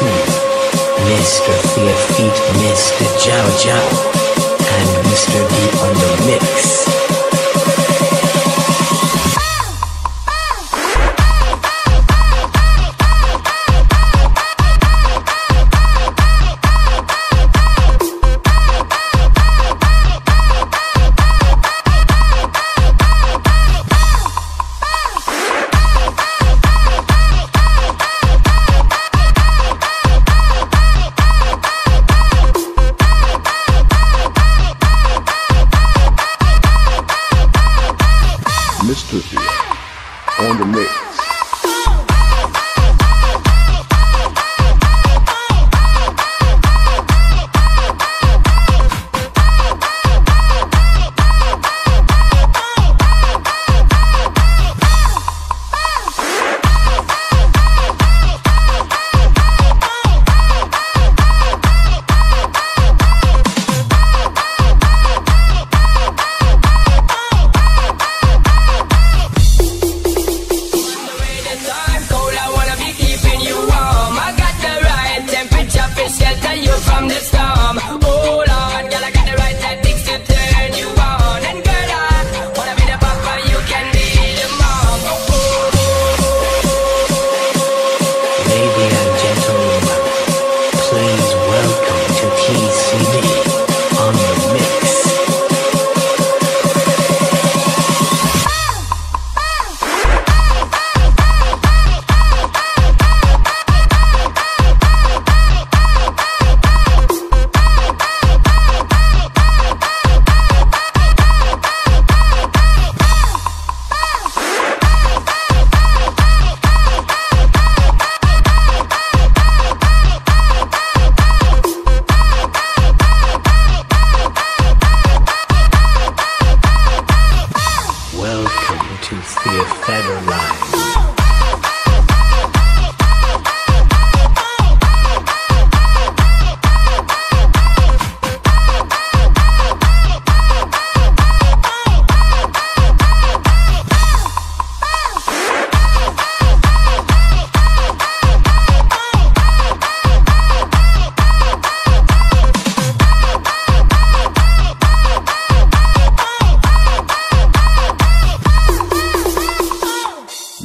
Mr. Fear Feet, Mr. Jow Jow. Mr. on the mix. Never mind.